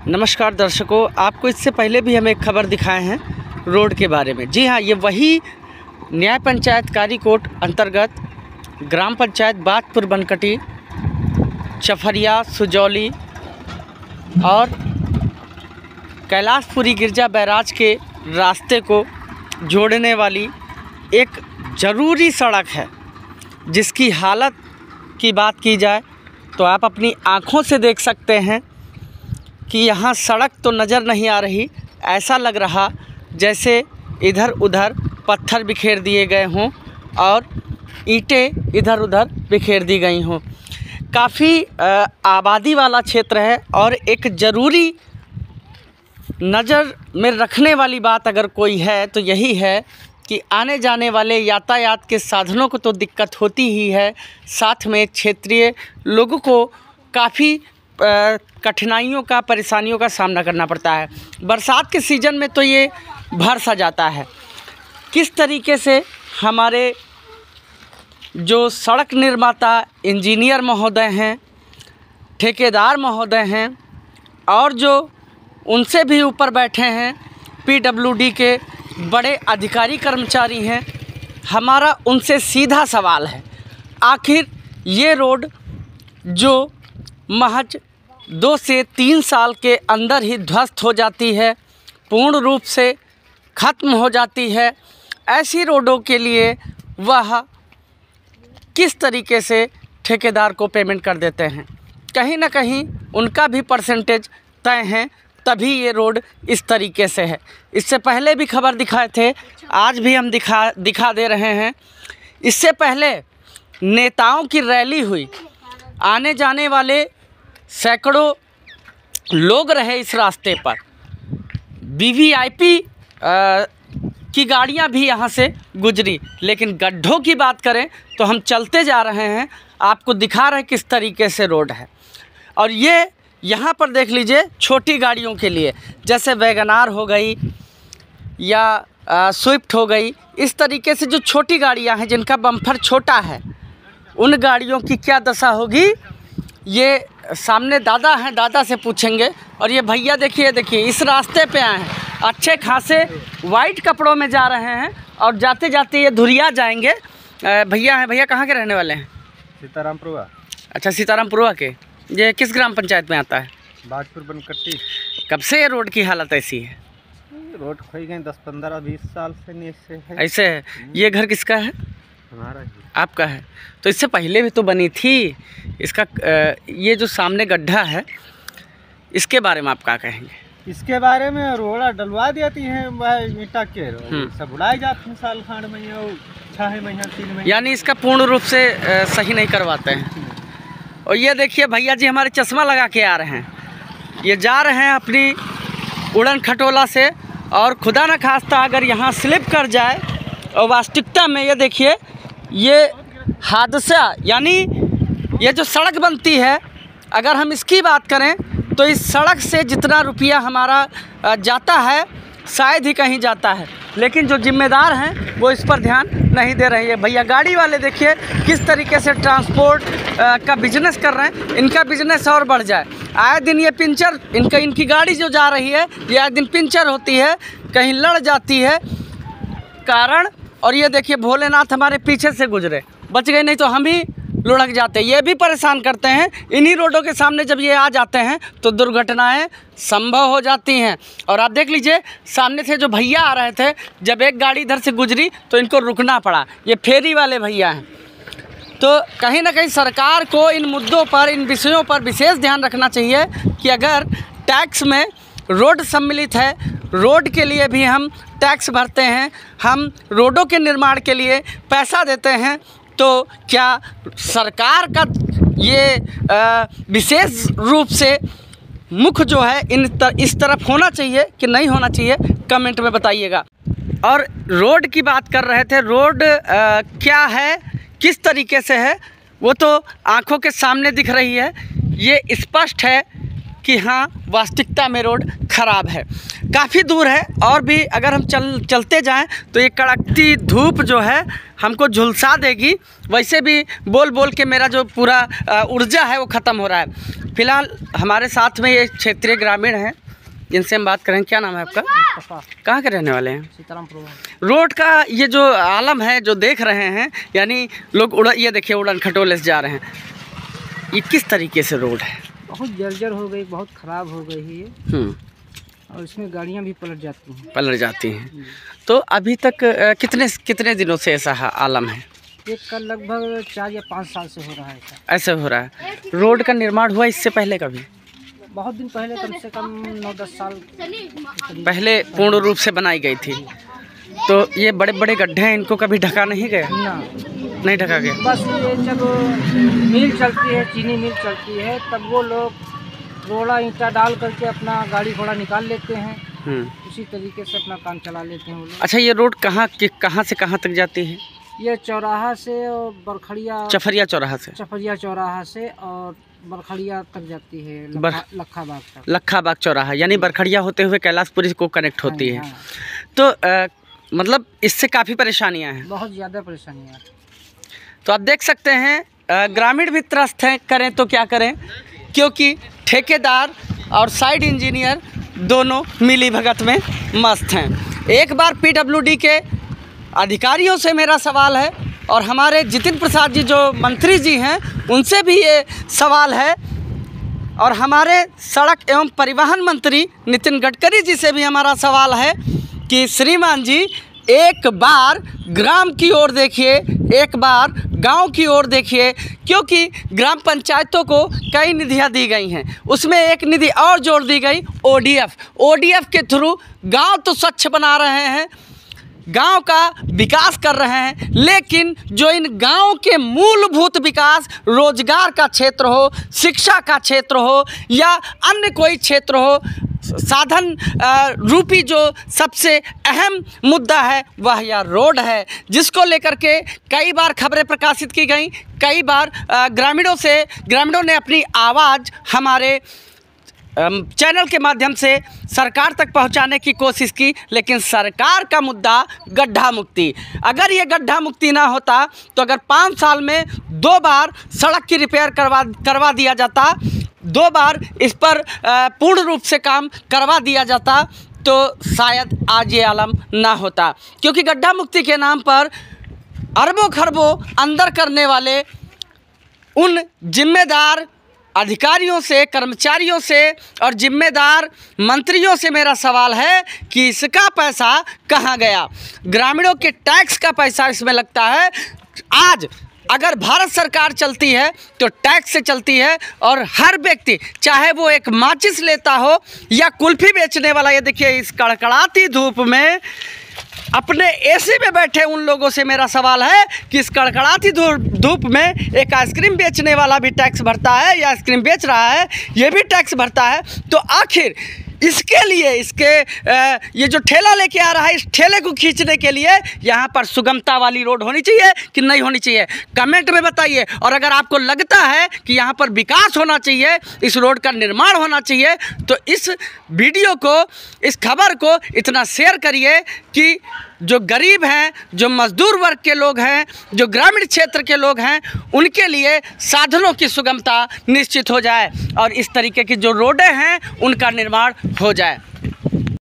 नमस्कार दर्शकों, आपको इससे पहले भी हम एक खबर दिखाए हैं रोड के बारे में। जी हाँ ये वही न्याय पंचायत कारी कारीकोट अंतर्गत ग्राम पंचायत बातपुर बनकटी, चफरिया, सुजौली और कैलाशपुरी गिरजा बैराज के रास्ते को जोड़ने वाली एक ज़रूरी सड़क है, जिसकी हालत की बात की जाए तो आप अपनी आँखों से देख सकते हैं। कि यहाँ सड़क तो नज़र नहीं आ रही, ऐसा लग रहा जैसे इधर उधर पत्थर बिखेर दिए गए हों और ईंटें इधर उधर बिखेर दी गई हों। काफ़ी आबादी वाला क्षेत्र है और एक ज़रूरी नज़र में रखने वाली बात अगर कोई है तो यही है कि आने जाने वाले यातायात के साधनों को तो दिक्कत होती ही है। साथ में क्षेत्रीय लोगों को काफ़ी कठिनाइयों का, परेशानियों का सामना करना पड़ता है। बरसात के सीज़न में तो ये भर सा जाता है। किस तरीके से हमारे जो सड़क निर्माता, इंजीनियर महोदय हैं, ठेकेदार महोदय हैं, और जो उनसे भी ऊपर बैठे हैं, पीडब्ल्यूडी के बड़े अधिकारी कर्मचारी हैं, हमारा उनसे सीधा सवाल है, आखिर ये रोड जो महज दो से तीन साल के अंदर ही ध्वस्त हो जाती है, पूर्ण रूप से ख़त्म हो जाती है। ऐसी रोडों के लिए वह किस तरीके से ठेकेदार को पेमेंट कर देते हैं? कहीं ना कहीं उनका भी परसेंटेज तय है, तभी ये रोड इस तरीके से है। इससे पहले भी खबर दिखाए थे, आज भी हम दिखा दिखा दे रहे हैं। इससे पहले नेताओं की रैली हुई। आने जाने वाले सैकड़ों लोग रहे इस रास्ते पर। वीवीआईपी की गाड़ियाँ भी यहाँ से गुजरी। लेकिन गड्ढों की बात करें तो हम चलते जा रहे हैं। आपको दिखा रहे हैं किस तरीके से रोड है। और ये यहाँ पर देख लीजिए छोटी गाड़ियों के लिए। जैसे वैगनार हो गई या स्विफ्ट हो गई। इस तरीके से जो छोटी गाड़ियाँ हैं, जिनका बम्फर छोटा है, उन गाड़ियों की क्या दशा होगी? ये सामने दादा हैं दादा से पूछेंगे। और ये भैया देखिए देखिए इस रास्ते पे आए हैं। अच्छे खासे वाइट कपड़ों में जा रहे हैं और जाते जाते ये धुरिया जाएँगे। भैया हैं भैया कहाँ के रहने वाले हैं? सीतारामपुरा अच्छा सीतारामपुरा के। ये किस ग्राम पंचायत में आता है? बाजपुर बनकट्टी। कब से ये रोड की हालत ऐसी है? रोड खोई गए दस पंद्रह बीस साल से ऐसे है। ये घर किसका है? हमारा ही। आपका है। तो इससे पहले भी तो बनी थी। इसका ये जो सामने गड्ढा है इसके बारे में आप क्या कहेंगे? इसके बारे में रोड़ा डलवा देती हैं ईटा के हम्म। सब उड़ाई जाती हैं साल खांड महीना छः महीना तीन महीना। यानी इसका पूर्ण रूप से सही नहीं करवाते हैं। और ये देखिए भैया जी हमारे चश्मा लगा के आ रहे हैं। ये जा रहे हैं अपनी उड़न खटोला से और खुदा न खास्ता अगर यहाँ स्लिप कर जाए और वास्तविकता में ये देखिए ये हादसा, यानी ये जो सड़क बनती है, अगर हम इसकी बात करें तो इस सड़क से जितना रुपया हमारा जाता है, शायद ही कहीं जाता है। लेकिन जो जिम्मेदार हैं, वो इस पर ध्यान नहीं दे रहे हैं। भैया, गाड़ी वाले देखिए, किस तरीके से ट्रांसपोर्ट का बिज़नेस कर रहे हैं। इनका बिज़नेस और बढ़ जाए। आए दिन ये पिंचर, इनका, इनकी गाड़ी जो जा रही है, ये आए दिन पिंचर होती है, कहीं लड़ जाती है। कारण और ये देखिए भोलेनाथ हमारे पीछे से गुजरे। बच गए, नहीं तो हम ही लुढ़क जाते। ये भी परेशान करते हैं। इन्हीं रोडों के सामने जब ये आ जाते हैं तो दुर्घटनाएँ संभव हो जाती हैं। और आप देख लीजिए, सामने से जो भैया आ रहे थे, जब एक गाड़ी इधर से गुजरी तो इनको रुकना पड़ा। ये फेरी वाले भैया हैं। तो कहीं ना कहीं सरकार को इन मुद्दों पर, इन विषयों पर विशेष ध्यान रखना चाहिए कि अगर टैक्स में रोड सम्मिलित है, रोड के लिए भी हम टैक्स भरते हैं हम रोडों के निर्माण के लिए पैसा देते हैं तो क्या सरकार का ये विशेष रूप से मुख जो है इन तर, इस तरफ़ होना चाहिए कि नहीं होना चाहिए कमेंट में बताइएगा। और रोड की बात कर रहे थे रोड अ, क्या है किस तरीके से है वो तो आँखों के सामने दिख रही है ये स्पष्ट है कि हाँ वास्तविकता में रोड ख़राब है। काफ़ी दूर है और भी अगर हम चल चलते जाएँ तो ये कड़कती धूप जो है हमको झुलसा देगी। वैसे भी बोल बोल के मेरा जो पूरा ऊर्जा है वो ख़त्म हो रहा है। फ़िलहाल हमारे साथ में ये क्षेत्रीय ग्रामीण हैं जिनसे हम बात करें। क्या नाम है आपका? कहाँ के रहने वाले हैं? सीताराम प्रोग्राम रोड का ये जो आलम है जो देख रहे हैं यानी लोग उड़ ये देखिए उड़न खटोले से जा रहे हैं। ये किस तरीके से रोड है? बहुत जर्जर हो गई बहुत ख़राब हो गई है ये। हम्म, और इसमें गाड़ियाँ भी पलट जाती हैं। पलट जाती हैं। तो अभी तक कितने कितने दिनों से ऐसा आलम है? ये कल लगभग चार या पाँच साल से हो रहा है ऐसा। ऐसे हो रहा है। रोड का निर्माण हुआ इससे पहले कभी? बहुत दिन पहले कम से कम नौ दस साल पहले पूर्ण रूप से बनाई गई थी। तो ये बड़े बड़े गड्ढे हैं इनको कभी ढका नहीं गया? ना। नहीं ढका गया? बस ये जब मिल चलती है चीनी मिल चलती है तब वो लोग रोड़ा ईंटा डाल करके अपना गाड़ी घोड़ा निकाल लेते हैं। हम्म। उसी तरीके से अपना काम चला लेते हैं वो लोग। अच्छा ये रोड कहाँ कहाँ से कहाँ तक जाती है? ये चौराहा से और बरखड़िया चफरिया चौराहा से। चफरिया चौराहा से और बरखड़िया तक जाती है बर- लखा लखा बाग तक। लखा बाग चौराहा यानी बरखड़िया होते हुए कैलाशपुरी को कनेक्ट होती है हाँ, हाँ, तो मतलब इससे काफ़ी परेशानियाँ हैं। बहुत ज़्यादा परेशानियाँ तो आप देख सकते हैं ग्रामीण भी त्रस्त हैं, करें तो क्या करें? क्योंकि ठेकेदार और साइड इंजीनियर दोनों मिली भगत में मस्त हैं। एक बार पीडब्ल्यूडी के अधिकारियों से मेरा सवाल है और हमारे जितिन प्रसाद जी जो मंत्री जी हैं, उनसे भी ये सवाल है। और हमारे सड़क एवं परिवहन मंत्री नितिन गडकरी जी से भी हमारा सवाल है कि श्रीमान जी एक बार ग्राम की ओर देखिए, एक बार गाँव की ओर देखिए, क्योंकि ग्राम पंचायतों को कई निधियाँ दी गई हैं। उसमें एक निधि और जोड़ दी गई ओडीएफ ओडीएफ के थ्रू गाँव तो स्वच्छ बना रहे हैं गाँव का विकास कर रहे हैं, लेकिन जो इन गाँव के मूलभूत विकास, रोज़गार का क्षेत्र हो, शिक्षा का क्षेत्र हो, या अन्य कोई क्षेत्र हो, साधन रूपी जो सबसे अहम मुद्दा है, वह यह रोड है, जिसको लेकर के कई बार खबरें प्रकाशित की गई, कई बार ग्रामीणों से, ग्रामीणों ने अपनी आवाज़ हमारे चैनल के माध्यम से सरकार तक पहुँचाने की कोशिश की, लेकिन सरकार का मुद्दा गड्ढा मुक्ति। अगर ये गड्ढा मुक्ति ना होता तो अगर पाँच साल में दो बार सड़क की रिपेयर करवा करवा दिया जाता, दो बार इस पर पूर्ण रूप से काम करवा दिया जाता तो शायद आज ये आलम ना होता। क्योंकि गड्ढा मुक्ति के नाम पर अरबों खरबों अंदर करने वाले उन जिम्मेदार अधिकारियों से, कर्मचारियों से और जिम्मेदार मंत्रियों से मेरा सवाल है कि इसका पैसा कहाँ गया? ग्रामीणों के टैक्स का पैसा इसमें लगता है। आज अगर भारत सरकार चलती है तो टैक्स से चलती है और हर व्यक्ति, चाहे वो एक माचिस लेता हो या कुल्फी बेचने वाला, ये देखिए इस कड़कड़ाती धूप में अपने एसी में बैठे उन लोगों से मेरा सवाल है कि इस कड़कड़ाती धूप में एक आइसक्रीम बेचने वाला भी टैक्स भरता है या आइसक्रीम बेच रहा है, ये भी टैक्स भरता है तो आखिर इसके लिए, इसके ये जो ठेला लेके आ रहा है, इस ठेले को खींचने के लिए यहाँ पर सुगमता वाली रोड होनी चाहिए कि नहीं होनी चाहिए? कमेंट में बताइए। और अगर आपको लगता है कि यहाँ पर विकास होना चाहिए, इस रोड का निर्माण होना चाहिए तो इस वीडियो को, इस खबर को इतना शेयर करिए कि जो गरीब हैं, जो मजदूर वर्ग के लोग हैं, जो ग्रामीण क्षेत्र के लोग हैं, उनके लिए साधनों की सुगमता निश्चित हो जाए और इस तरीके की जो रोडें हैं, उनका निर्माण हो जाए।